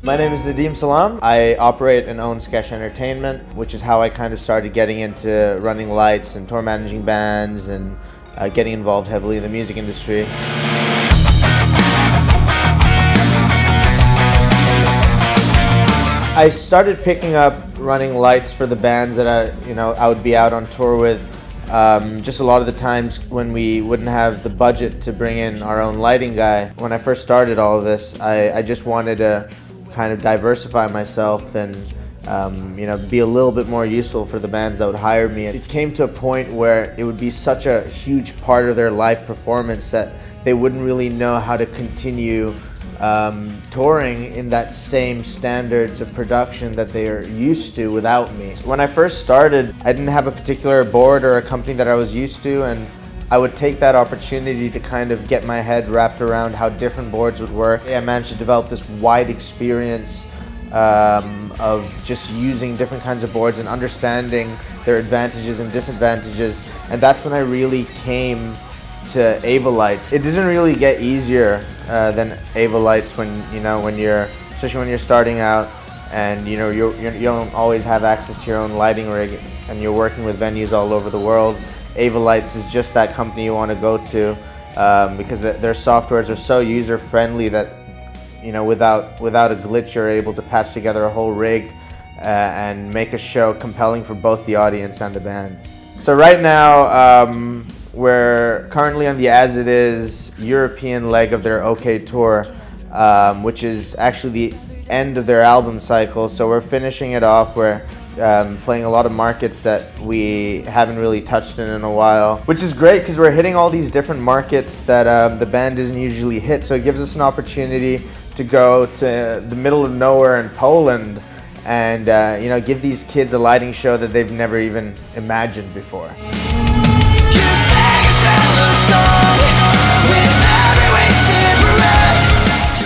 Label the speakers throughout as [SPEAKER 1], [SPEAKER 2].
[SPEAKER 1] My name is Nadeem Salam. I operate and own Skesh Entertainment, which is how I kind of started getting into running lights and tour managing bands and uh, getting involved heavily in the music industry. I started picking up running lights for the bands that I, you know, I would be out on tour with. Um, just a lot of the times when we wouldn't have the budget to bring in our own lighting guy. When I first started all of this, I, I just wanted to kind of diversify myself and um, you know be a little bit more useful for the bands that would hire me. It came to a point where it would be such a huge part of their live performance that they wouldn't really know how to continue um, touring in that same standards of production that they are used to without me. When I first started, I didn't have a particular board or a company that I was used to, and I would take that opportunity to kind of get my head wrapped around how different boards would work. I managed to develop this wide experience um, of just using different kinds of boards and understanding their advantages and disadvantages, and that's when I really came to Avolites. It doesn't really get easier uh, than Avolites when you know when you're especially when you're starting out and you know you're, you're, you do not always have access to your own lighting rig and you're working with venues all over the world. Avolites is just that company you want to go to um, because the, their softwares are so user friendly that you know without without a glitch you're able to patch together a whole rig uh, and make a show compelling for both the audience and the band. So right now. Um, we're currently on the As It Is European leg of their OK tour, um, which is actually the end of their album cycle. So we're finishing it off. We're um, playing a lot of markets that we haven't really touched in in a while, which is great because we're hitting all these different markets that um, the band doesn't usually hit. So it gives us an opportunity to go to the middle of nowhere in Poland and uh, you know give these kids a lighting show that they've never even imagined before.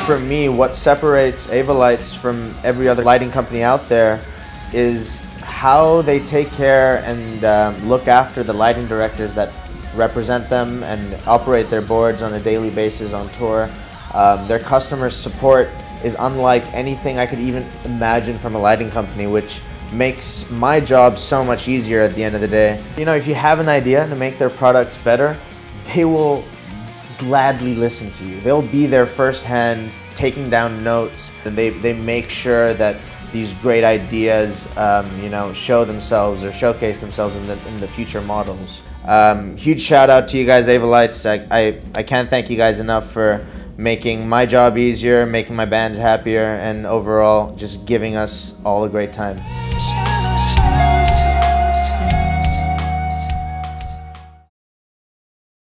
[SPEAKER 1] For me, what separates Avolites from every other lighting company out there is how they take care and um, look after the lighting directors that represent them and operate their boards on a daily basis on tour. Um, their customer support is unlike anything I could even imagine from a lighting company, which makes my job so much easier at the end of the day. You know, if you have an idea to make their products better, they will gladly listen to you. They'll be there firsthand taking down notes and they, they make sure that these great ideas, um, you know, show themselves or showcase themselves in the, in the future models. Um, huge shout out to you guys, Avolites. I, I, I can't thank you guys enough for making my job easier, making my bands happier, and overall just giving us all a great time.